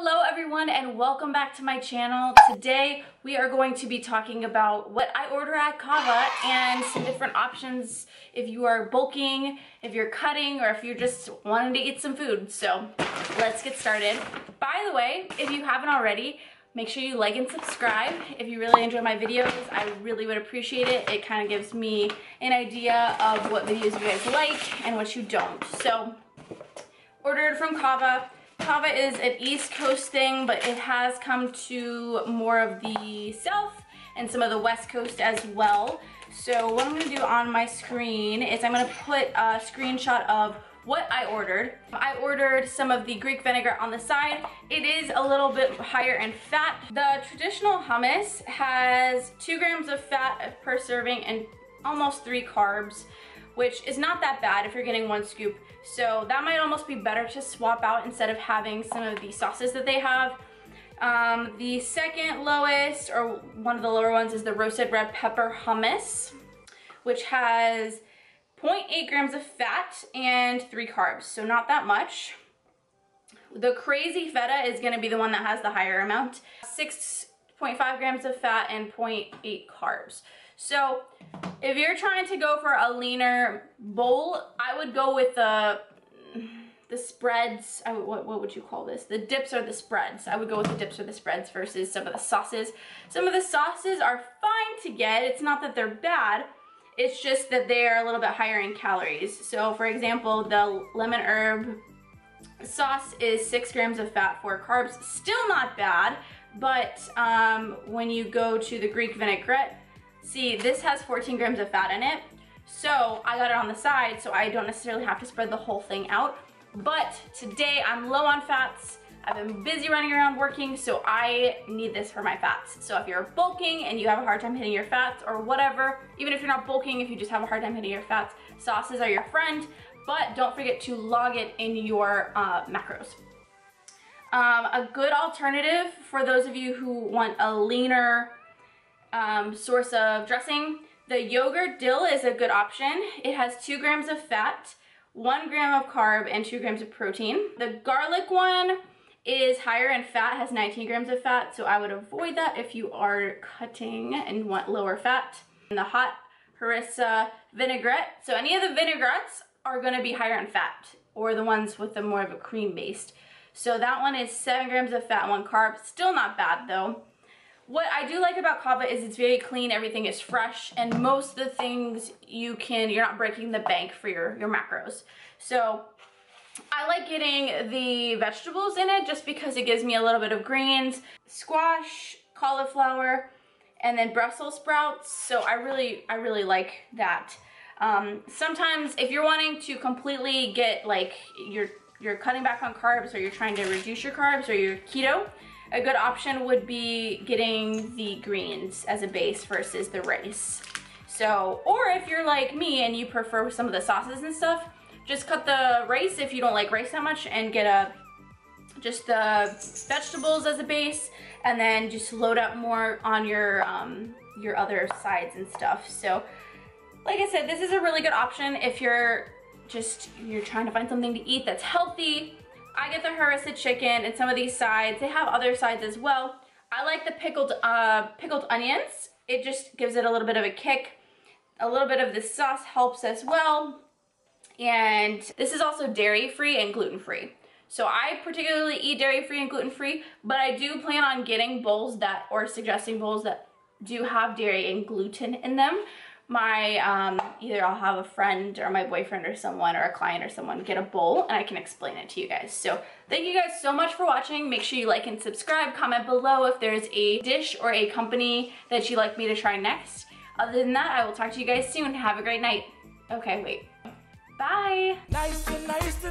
Hello everyone and welcome back to my channel. Today we are going to be talking about what I order at Cava and some different options if you are bulking, if you're cutting, or if you're just wanting to eat some food. So let's get started. By the way, if you haven't already, make sure you like and subscribe. If you really enjoy my videos, I really would appreciate it. It kind of gives me an idea of what videos you guys like and what you don't. So ordered from Cava Cava is an East Coast thing, but it has come to more of the South and some of the West Coast as well. So what I'm gonna do on my screen is I'm gonna put a screenshot of what I ordered. I ordered some of the Greek vinegar on the side. It is a little bit higher in fat. The traditional hummus has two grams of fat per serving and almost three carbs which is not that bad if you're getting one scoop. So that might almost be better to swap out instead of having some of the sauces that they have. Um, the second lowest, or one of the lower ones, is the roasted red pepper hummus, which has 0.8 grams of fat and three carbs, so not that much. The crazy feta is gonna be the one that has the higher amount, 6.5 grams of fat and 0.8 carbs. So if you're trying to go for a leaner bowl, I would go with the the spreads, I, what, what would you call this? The dips or the spreads. I would go with the dips or the spreads versus some of the sauces. Some of the sauces are fine to get. It's not that they're bad. It's just that they're a little bit higher in calories. So for example, the lemon herb sauce is six grams of fat, four carbs. Still not bad, but um, when you go to the Greek vinaigrette, See, this has 14 grams of fat in it. So I got it on the side so I don't necessarily have to spread the whole thing out. But today I'm low on fats. I've been busy running around working, so I need this for my fats. So if you're bulking and you have a hard time hitting your fats or whatever, even if you're not bulking, if you just have a hard time hitting your fats, sauces are your friend, but don't forget to log it in your uh, macros. Um, a good alternative for those of you who want a leaner um, source of dressing. The yogurt dill is a good option. It has two grams of fat, one gram of carb, and two grams of protein. The garlic one is higher in fat, has 19 grams of fat, so I would avoid that if you are cutting and want lower fat. And the hot harissa vinaigrette, so any of the vinaigrettes are gonna be higher in fat, or the ones with the more of a cream based. So that one is seven grams of fat, one carb, still not bad though. What I do like about Cava is it's very clean, everything is fresh, and most of the things you can, you're not breaking the bank for your, your macros. So I like getting the vegetables in it just because it gives me a little bit of greens, squash, cauliflower, and then Brussels sprouts. So I really, I really like that. Um, sometimes if you're wanting to completely get like, you're, you're cutting back on carbs or you're trying to reduce your carbs or you're keto, a good option would be getting the greens as a base versus the rice. So, or if you're like me and you prefer some of the sauces and stuff, just cut the rice if you don't like rice that much and get a just the vegetables as a base and then just load up more on your um, your other sides and stuff. So like I said, this is a really good option if you're just, you're trying to find something to eat that's healthy, I get the harissa chicken and some of these sides. They have other sides as well. I like the pickled, uh, pickled onions. It just gives it a little bit of a kick. A little bit of the sauce helps as well. And this is also dairy free and gluten free. So I particularly eat dairy free and gluten free, but I do plan on getting bowls that, or suggesting bowls that do have dairy and gluten in them my um, either I'll have a friend or my boyfriend or someone or a client or someone get a bowl and I can explain it to you guys. So thank you guys so much for watching. Make sure you like and subscribe. Comment below if there's a dish or a company that you'd like me to try next. Other than that, I will talk to you guys soon. Have a great night. Okay, wait. Bye. Nice to, nice to.